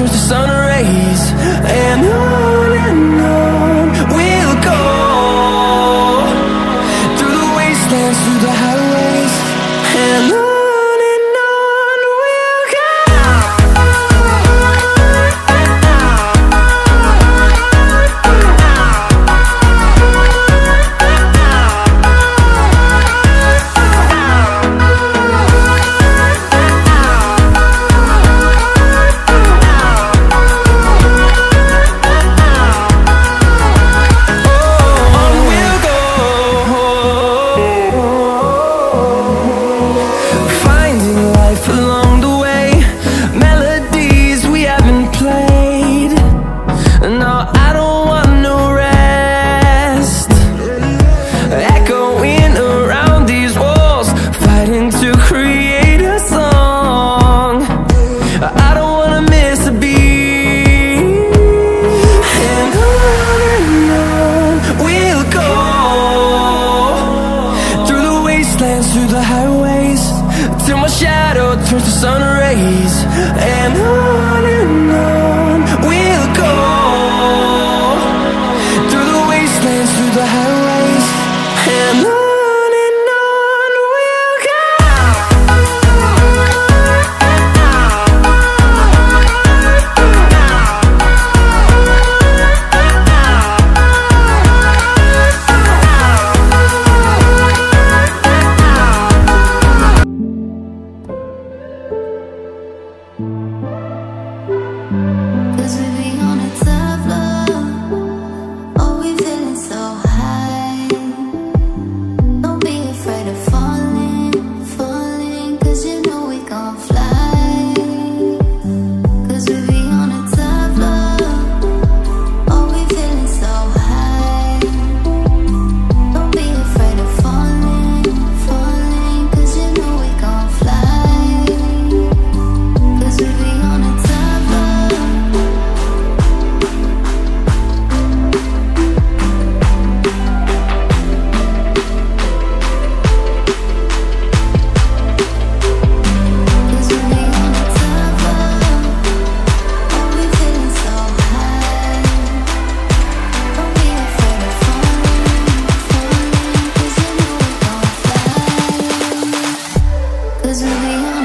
turns the sun I don't want rest. Echoing around these walls Fighting to create a song. I don't wanna miss a beat. And on and on we'll go. Through the wastelands, through the highways Till my shadow turns to sun rays. And on Cause of the